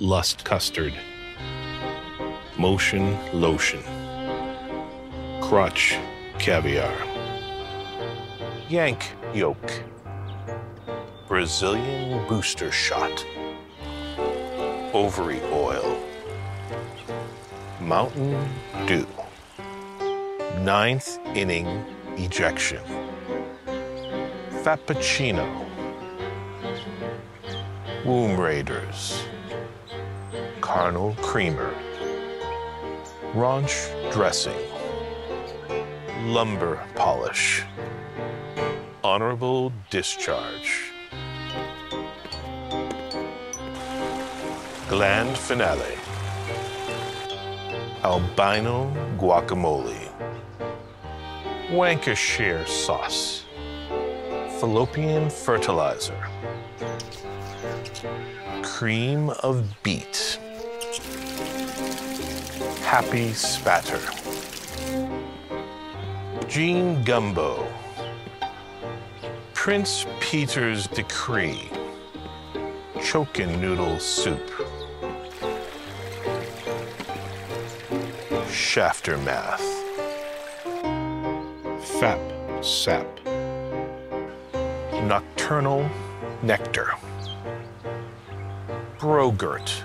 lust custard, motion lotion, crotch caviar, yank yolk, Brazilian booster shot, ovary oil, Mountain Dew, ninth inning ejection, Frappuccino, Womb Raiders, Carnal Creamer, Ranch Dressing, Lumber Polish, Honorable Discharge, Gland Finale, Albino Guacamole, Lancashire Sauce, Fallopian Fertilizer, Cream of Beet, Happy Spatter, Gene Gumbo, Prince Peter's Decree, Chokin Noodle Soup, Shaftermath, Fap Sap, Nocturnal Nectar, Brogurt,